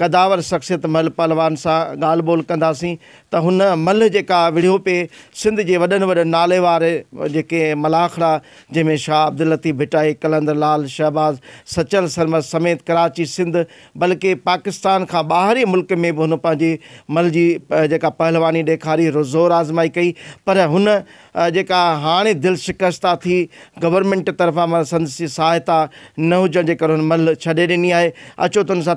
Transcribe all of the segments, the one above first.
कदावर शख़्सियत मल पहलवान सां ॻाल्हि ॿोल कंदासीं, त हुन मल जेका विढ़ियो पिए सिंध जे वॾनि वॾनि नाले वारे जेके मलाखड़ा, जंहिंमें शाह अब्दुल लतीफ़ भिटाई, कलंदर लाल, शहबाज़, सचल सरमद समेत कराची, सिंध, बल्कि पाकिस्तान खां ॿाहिरि मुल्क में बि हुन पंहिंजी मल जी जेका पहलवानी ॾेखारी ज़ोर आज़माई कई। पर हुन जेका हाणे दिलि शिकस्ता थी गवर्नमेंट तरफ़ां माँ सहायता न हुजण जे करे मल छॾे ॾिनी आहे। अचो त सां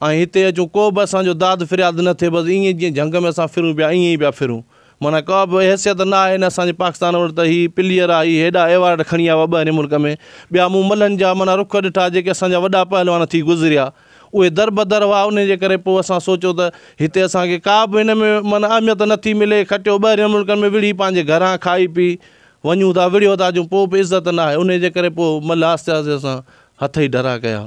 ऐं हिते को बि असांजो दाद फ़रियाद न थिए, बसि ईअं झंग में असां फिरूं पिया, ईअं पिया फिरूं। माना का बि हैसियत न आहे न पाकिस्तान वटि, त प्लेयर आहे हीअ हेॾा एवार्ड खणी आया हुआ मुल्क में। ॿिया मूं मलनि जा माना रुख ॾिठा, जेके असांजा वॾा पहलवान थी गुज़रिया, उहे दर बदर हुआ, उन जे करे पोइ असां सोचियो त का बि हिन में माना अहमियत नथी मिले, खटियो ॿ हिन मुल्कनि में विढ़ी पंहिंजे घरां खाई पी, वञूं था, विढ़ियो था, अचूं, पोइ बि इज़त न मल आस्ते आस्ते असां हथ ई डरा कया।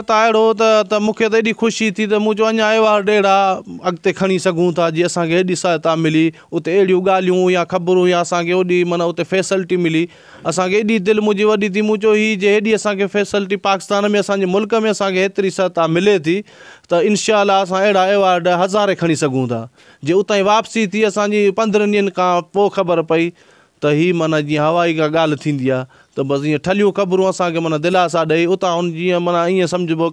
त अहिड़ो त त मूंखे ख़ुशी थी त मूं चयो अञा एवार्ड अहिड़ा अॻिते खणी था, जीअं असांखे हेॾी सहायता मिली। उते अहिड़ियूं ॻाल्हियूं या ख़बरूं या असांखे ओॾी माना उते फैसिलिटी मिली। असांखे एॾी दिलि मुंहिंजी वॾी थी मूं चयो हीअ जे हेॾी असांखे फैसिलिटी पाकिस्तान में, असांजे मुल्क में असांखे हेतिरी सहायता मिले थी, त इनशा असां अहिड़ा एवार्ड हज़ारे खणी सघूं था। जे उतां वापसी थी असांजी पंद्रहंनि ॾींहंनि खां ख़बर पई त हीअ माना जीअं हवाई का ॻाल्हि थींदी त बसि ईअं ठलियूं ख़बरूं असांखे माना दिलासा ॾेई, उतां हुन जीअं माना ईअं सम्झिबो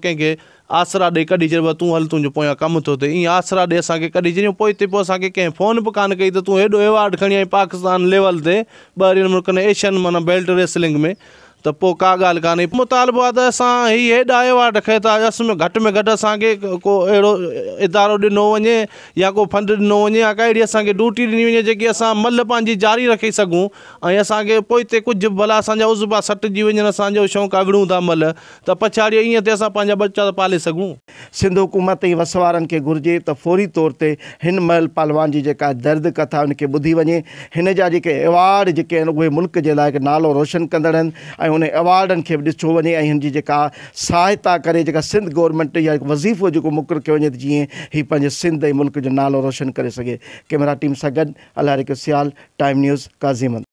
आसरा ॾेई कढी चइबो तूं हल, तुंहिंजो पोयां कमु थो थिए। ईअं आसरा ॾे असांखे कढी छॾियूं पोइ हिते पोइ फ़ोन बि कान कई त तूं हेॾो एवॉर्ड खणी आई पाकिस्तान लेवल ते ॿाहिरि मुल्कनि एशियन माना बेल्ट रेसलिंग में। त पोइ का ॻाल्हि कान्हे? मुतालबो आहे त असां हीअ हेॾा अस में घटि में घटि असांखे को अहिड़ो इदारो ॾिनो वञे या को फंड ॾिनो वञे या का अहिड़ी असांखे ड्यूटी ॾिनी वञे जेकी असां मल पंहिंजी जारी रखी सघूं। ऐं असांखे पोइ भला असांजा उज़बा सटिजी वञनि असांजो शौक़ु आहे था मल। त पछाड़ीअ ईअं ते असां पंहिंजा बचा पाले सघूं। सिंध हुकूमत ऐं वसवारनि खे घुरिजे त फौरी तौर ते हिन महल पहलवान जी जेका दर्द कथा उनखे ॿुधी वञे। हिन जा जेके उहे मुल्क जे लाइ नालो रोशन कंदड़ उन एवार्डनि खे बि ॾिठो वञे, ऐं हिन जी जेका सहायता करे, जेका सिंध गवर्नमेंट या वज़ीफ़ो जेको मुक़ररु कयो वञे जीअं हीउ पंहिंजे सिंध ऐं मुल्क जो नालो रोशन करे सघे। कैमरा टीम सां गॾु अलारिक सियाल, टाइम न्यूज़, काज़ीमंद।